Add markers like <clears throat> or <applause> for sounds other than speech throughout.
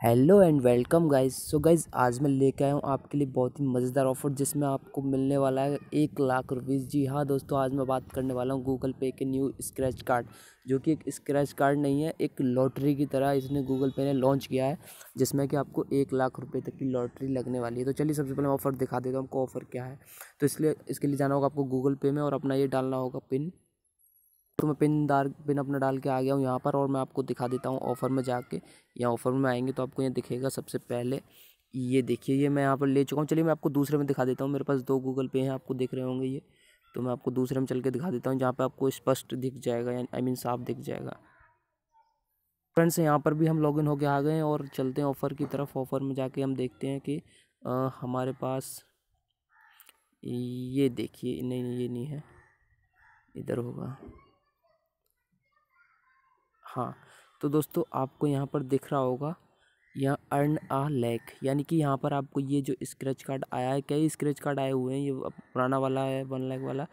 Hello and welcome guys. So guys, आज मैं लेके आया हूँ आपके लिए बहुत ही मज़ेदार ऑफ़र जिसमें आपको मिलने वाला है एक लाख रुपीज़ जी हाँ दोस्तों, आज मैं बात करने वाला हूँ गूगल पे के न्यू स्क्रैच कार्ड, जो कि एक स्क्रैच कार्ड नहीं है, एक लॉटरी की तरह इसने गूगल पे ने लॉन्च किया है, जिसमें कि आपको एक लाख रुपये तक की लॉटरी लगने वाली है। तो चलिए सबसे पहले ऑफ़र दिखा देता हूँ, आपको ऑफ़र क्या है। तो इसलिए, इसके लिए जाना होगा आपको गूगल पे में और अपना ये डालना होगा पिन। तो मैं पिन दार पिन अपना डाल के आ गया हूँ यहाँ पर और मैं आपको दिखा देता हूँ ऑफ़र में जाके। या ऑफ़र में आएँगे तो आपको यहाँ दिखेगा सबसे पहले। ये देखिए ये मैं यहाँ पर ले चुका हूँ। चलिए मैं आपको दूसरे में दिखा देता हूँ। मेरे पास दो गूगल पे हैं आपको दिख रहे होंगे ये। तो मैं आपको दूसरे में चल के दिखा देता हूँ जहाँ पर आपको स्पष्ट दिख जाएगा यानी आई मीन साफ़ दिख जाएगा। फ्रेंड्स यहाँ पर भी हम लॉगिन होके आ गए हैं और चलते हैं ऑफ़र की तरफ़। ऑफ़र में जाके हम देखते हैं कि आ, हमारे पास ये देखिए नहीं नहीं ये नहीं है। इधर होगा। हाँ तो दोस्तों आपको यहाँ पर दिख रहा होगा, यहाँ अर्न आ लैक, यानी कि यहाँ पर आपको ये जो स्क्रैच कार्ड आया है कई स्क्रैच कार्ड आए हुए हैं? ये पुराना वाला है, वन लैक वाला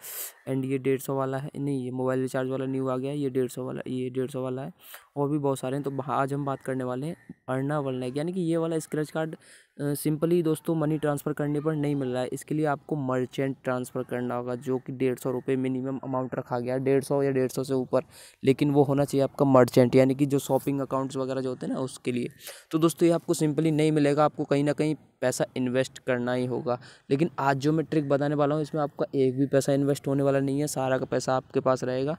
एंड ये डेढ़ सौ वाला है? नहीं, ये मोबाइल रिचार्ज वाला न्यू आ गया ये डेढ़ सौ वाला, ये डेढ़ सौ वाला है, और भी बहुत सारे हैं तो आज हम बात करने वाले हैं अर्ना वन लैक, यानी कि ये वाला स्क्रैच कार्ड सिंपली दोस्तों मनी ट्रांसफ़र करने पर नहीं मिल रहा है। इसके लिए आपको मर्चेंट ट्रांसफ़र करना होगा, जो कि डेढ़ सौ रुपये मिनिमम अमाउंट रखा गया है। डेढ़ सौ या डेढ़ सौ से ऊपर, लेकिन वो होना चाहिए आपका मर्चेंट, यानी कि जो शॉपिंग अकाउंट्स वगैरह जो होते हैं ना, उसके लिए। तो दोस्तों ये आपको सिंपली नहीं मिलेगा, आपको कहीं ना कहीं पैसा इन्वेस्ट करना ही होगा। लेकिन आज जो मैं ट्रिक बताने वाला हूँ, इसमें आपका एक भी पैसा इन्वेस्ट होने वाला नहीं है, सारा का पैसा आपके पास रहेगा।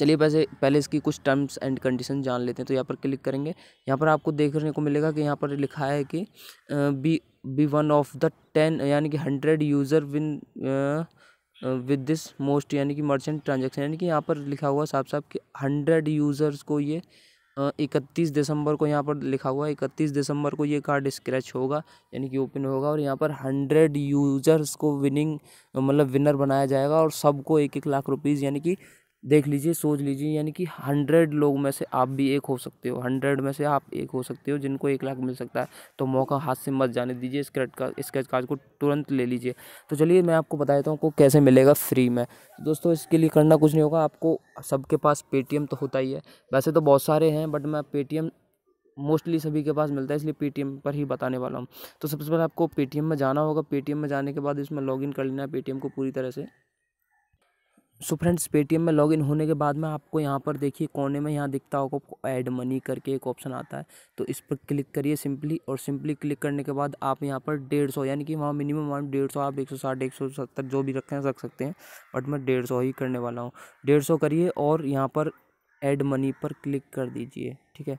चलिए वैसे पहले इसकी कुछ टर्म्स एंड कंडीशन जान लेते हैं तो यहाँ पर क्लिक करेंगे। यहाँ पर आपको देखने को मिलेगा कि यहाँ पर लिखा है कि B B one of the ten यानी कि hundred user win with this most यानी कि मर्चेंट ट्रांजेक्शन यानी कि यहाँ पर लिखा हुआ साफ़ साफ़ कि हंड्रेड यूज़र्स को ये इकतीस दिसंबर को यहाँ पर लिखा हुआ है। इकतीस दिसंबर को ये कार्ड स्क्रैच होगा, यानी कि ओपन होगा और यहाँ पर हंड्रेड यूज़र्स को विनिंग मतलब विनर बनाया जाएगा और सबको एक एक लाख रुपीज़ यानी कि देख लीजिए, सोच लीजिए, यानी कि हंड्रेड लोग में से आप भी एक हो सकते हो। हंड्रेड में से आप एक हो सकते हो जिनको एक लाख मिल सकता है। तो मौका हाथ से मत जाने दीजिए स्क्रैच का स्क्रैच कार्ड को तुरंत ले लीजिए। तो चलिए, मैं आपको बता देता हूँ को कैसे मिलेगा फ्री में। दोस्तों, इसके लिए करना कुछ नहीं होगा, आपको सबके पास पेटीएम तो होता ही है। वैसे तो बहुत सारे हैं, बट मैं पेटीएम मोस्टली सभी के पास मिलता है, इसलिए पेटीएम पर ही बताने वाला हूँ। तो सबसे पहले आपको पेटीएम में जाना होगा। पेटीएम में जाने के बाद इसमें लॉगिन कर लेना है पेटीएम को पूरी तरह से। सो फ्रेंड्स पेटीएम में लॉगिन होने के बाद में आपको यहाँ पर देखिए कोने में यहाँ दिखता होगा ऐड मनी करके एक ऑप्शन आता है। तो इस पर क्लिक करिए सिंपली और सिंपली क्लिक करने के बाद आप यहाँ पर डेढ़ सौ, यानी कि वहाँ मिनिमम अमाउंट डेढ़ सौ, आप एक सौ साठ, एक सौ सत्तर जो भी रखें, रख सकते हैं। बट मैं डेढ़ सौ ही करने वाला हूँ। डेढ़ सौ करिए और यहाँ पर ऐड मनी पर क्लिक कर दीजिए, ठीक है?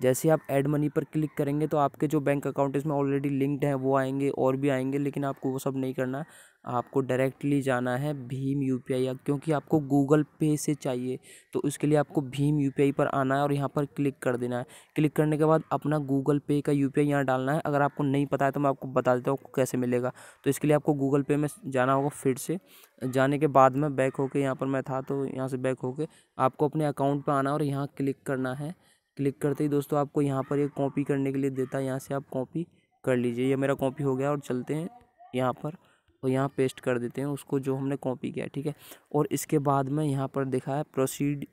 जैसे आप ऐड मनी पर क्लिक करेंगे तो आपके जो बैंक अकाउंट इसमें ऑलरेडी लिंक्ड हैं, वो आएँगे और भी आएँगे, लेकिन आपको वो सब नहीं करना। आपको डायरेक्टली जाना है भीम यू पी आई क्योंकि आपको गूगल पे से चाहिए तो उसके लिए आपको भीम यू पी आई पर आना है और यहाँ पर क्लिक कर देना है। क्लिक करने के बाद अपना गूगल पे का यू पी आई यहाँ डालना है। अगर आपको नहीं पता है तो मैं आपको बता देता हूँ कैसे मिलेगा। तो इसके लिए आपको गूगल पे में जाना होगा फिर से। जाने के बाद में बैक होकर यहाँ पर मैं था तो यहाँ से बैक होकर आपको अपने अकाउंट पर आना और यहाँ क्लिक करना है। क्लिक करते ही दोस्तों आपको यहाँ पर एक कॉपी करने के लिए देता है। यहाँ से आप कॉपी कर लीजिए। ये मेरा कॉपी हो गया और चलते हैं यहाँ पर और यहाँ पेस्ट कर देते हैं उसको जो हमने कॉपी किया ठीक है? और इसके बाद में यहाँ पर देखा है, प्रोसीड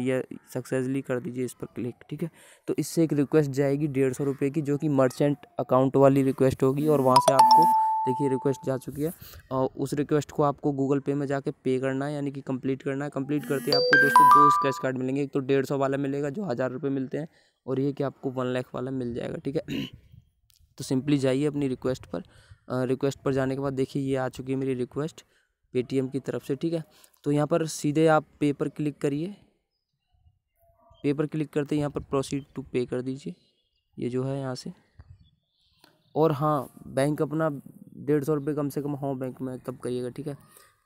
या सक्सेसली कर दीजिए इस पर क्लिक, ठीक है? तो इससे एक रिक्वेस्ट जाएगी डेढ़ सौ रुपये की, जो कि मर्चेंट अकाउंट वाली रिक्वेस्ट होगी और वहाँ से आपको देखिए रिक्वेस्ट जा चुकी है। और उस रिक्वेस्ट को आपको गूगल पे में जाके पे करना है, यानी कि कंप्लीट करना है। कंप्लीट करते आपको दोस्तों दो स्क्रैच कार्ड मिलेंगे। एक तो डेढ़ सौ वाला मिलेगा, जो हज़ार रुपये मिलते हैं, और ये कि आपको वन लाख वाला मिल जाएगा, ठीक है? <clears throat> तो सिंपली जाइए अपनी रिक्वेस्ट पर। रिक्वेस्ट पर जाने के बाद देखिए, ये आ चुकी है मेरी रिक्वेस्ट पेटीएम की तरफ़ से, ठीक है? तो यहाँ पर सीधे आप पे पर क्लिक करिए। पे पर क्लिक करते यहाँ पर प्रोसीड टू पे कर दीजिए। ये जो है यहाँ से। और हाँ बैंक अपना डेढ़ सौ रुपये कम से कम हो बैंक में तब करिएगा ठीक है?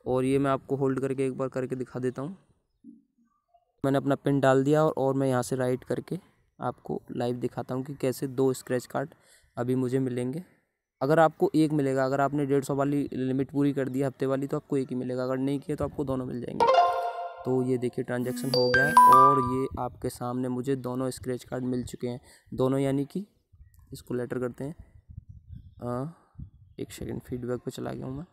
और ये मैं आपको होल्ड करके एक बार करके दिखा देता हूँ। मैंने अपना पिन डाल दिया और, और मैं यहाँ से राइट करके आपको लाइव दिखाता हूँ कि कैसे दो स्क्रैच कार्ड अभी मुझे मिलेंगे। अगर आपको एक मिलेगा अगर आपने डेढ़ सौ वाली लिमिट पूरी कर दी हफ़्ते वाली तो आपको एक ही मिलेगा अगर नहीं किया तो आपको दोनों मिल जाएँगे। तो ये देखिए ट्रांजैक्शन हो गया है और ये आपके सामने मुझे दोनों स्क्रैच कार्ड मिल चुके हैं। दोनों यानी कि इसको लेटर करते हैं। आ, एक सेकेंड फीडबैक पे चला गया हूँ मैं।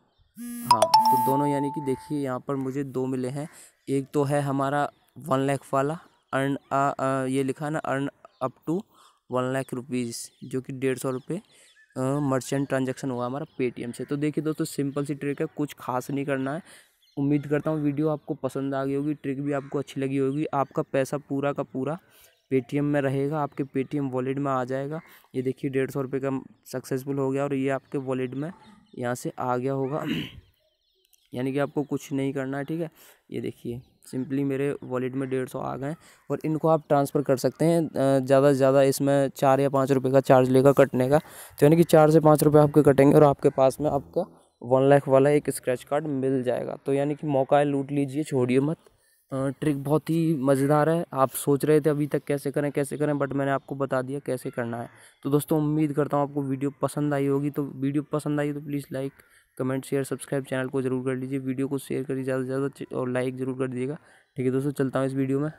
हाँ तो दोनों यानी कि देखिए यहाँ पर मुझे दो मिले हैं। एक तो है हमारा वन लैख वाला अर्न आ, आ, ये लिखा ना earn up to one lakh rupees जो कि डेढ़ सौ रुपये मर्चेंट ट्रांजेक्शन हुआ हमारा पेटीएम से। तो देखिए दोस्तों सिंपल सी ट्रिक है कुछ खास नहीं करना है। उम्मीद करता हूँ वीडियो आपको पसंद आ गई होगी ट्रिक भी आपको अच्छी लगी होगी। आपका पैसा पूरा का पूरा पेटीएम में रहेगा, आपके पेटीएम वॉलेट में आ जाएगा। ये देखिए, डेढ़ सौ रुपये का सक्सेसफुल हो गया और ये आपके वॉलेट में यहाँ से आ गया होगा। <clears throat> यानी कि आपको कुछ नहीं करना है, ठीक है? ये देखिए, सिंपली मेरे वॉलेट में डेढ़ सौ आ गए और इनको आप ट्रांसफ़र कर सकते हैं ज़्यादा से ज़्यादा इसमें चार या पाँच रुपये का चार्ज लेगा कटने का। तो यानी कि चार से पाँच रुपये आपके कटेंगे और आपके पास में आपका वन लाख वाला एक स्क्रैच कार्ड मिल जाएगा। तो यानी कि मौका है, लूट लीजिए, छोड़िए मत। ट्रिक बहुत ही मज़ेदार है। आप सोच रहे थे अभी तक कैसे करें कैसे करें, बट मैंने आपको बता दिया कैसे करना है। तो दोस्तों, उम्मीद करता हूँ आपको वीडियो पसंद आई होगी। तो वीडियो पसंद आई तो please like, comment, share, subscribe channel को ज़रूर कर लीजिए। वीडियो को शेयर करिए ज़्यादा से ज़्यादा और लाइक ज़रूर कर दीजिएगा। ठीक है दोस्तों, चलता हूँ इस वीडियो में।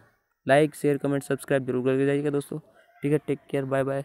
लाइक, शेयर, कमेंट, सब्सक्राइब ज़रूर करके जाइएगा दोस्तों। ठीक है, टेक केयर बाय बाय